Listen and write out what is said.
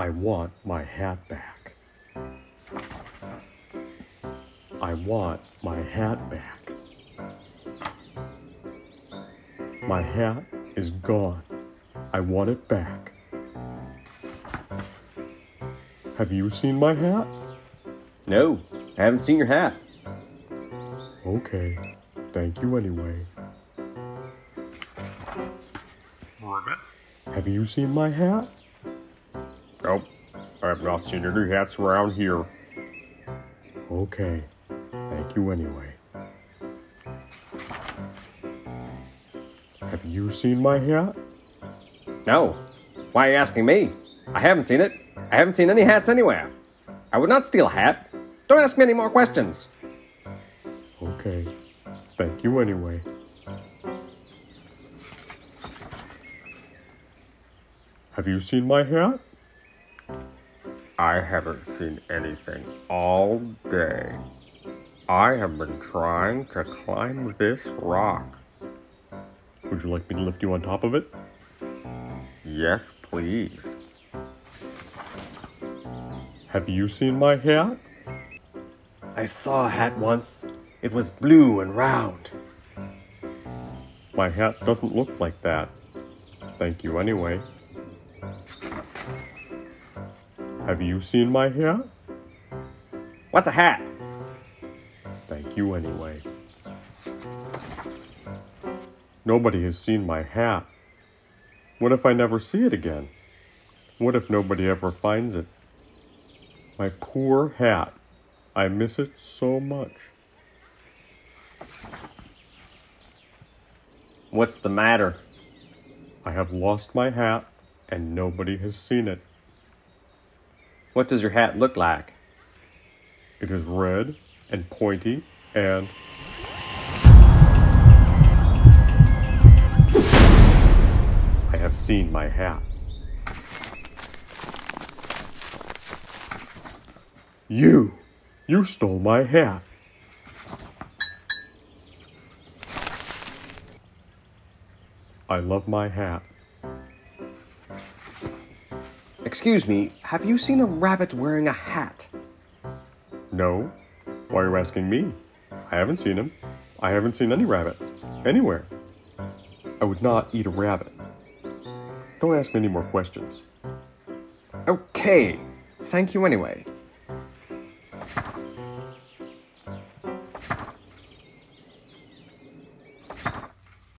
I want my hat back. I want my hat back. My hat is gone. I want it back. Have you seen my hat? No, I haven't seen your hat. Okay, thank you anyway. Have you seen my hat? Nope, I have not seen any hats around here. Okay, thank you anyway. Have you seen my hat? No, why are you asking me? I haven't seen it. I haven't seen any hats anywhere. I would not steal a hat. Don't ask me any more questions. Okay, thank you anyway. Have you seen my hat? I haven't seen anything all day. I have been trying to climb this rock. Would you like me to lift you on top of it? Yes, please. Have you seen my hat? I saw a hat once. It was blue and round. My hat doesn't look like that. Thank you anyway. Have you seen my hat? What's a hat? Thank you anyway. Nobody has seen my hat. What if I never see it again? What if nobody ever finds it? My poor hat. I miss it so much. What's the matter? I have lost my hat and nobody has seen it. What does your hat look like? It is red and pointy and. I have seen my hat. You! You stole my hat. I love my hat. Excuse me, have you seen a rabbit wearing a hat? No? Why are you asking me? I haven't seen him. I haven't seen any rabbits. Anywhere. I would not eat a rabbit. Don't ask me any more questions. Okay, thank you anyway.